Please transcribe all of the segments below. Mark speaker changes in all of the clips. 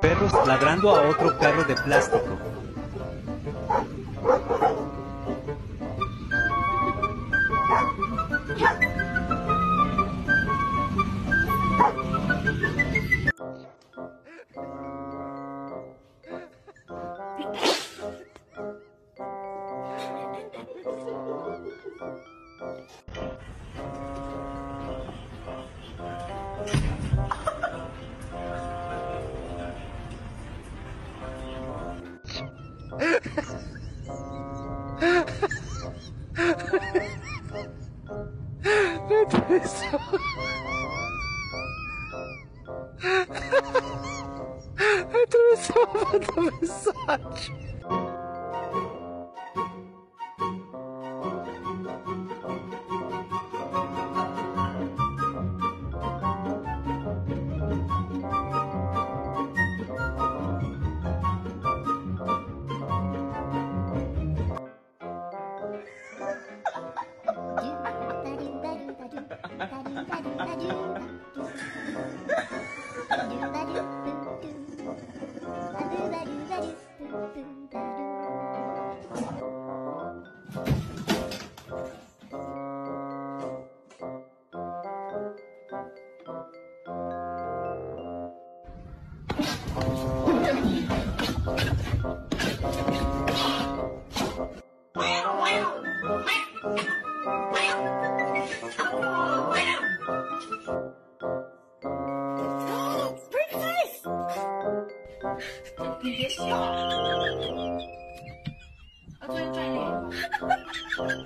Speaker 1: Perros ladrando a otro carro de plástico. that
Speaker 2: is so... that is so of
Speaker 3: 大军大军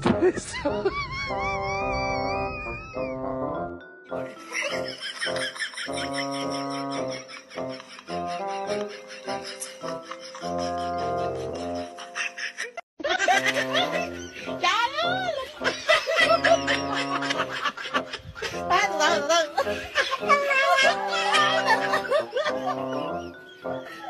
Speaker 2: place. I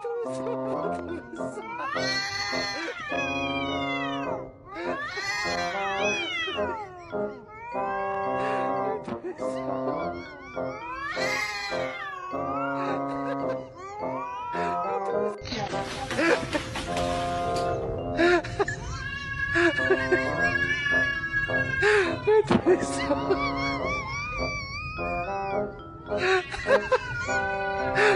Speaker 2: tudo.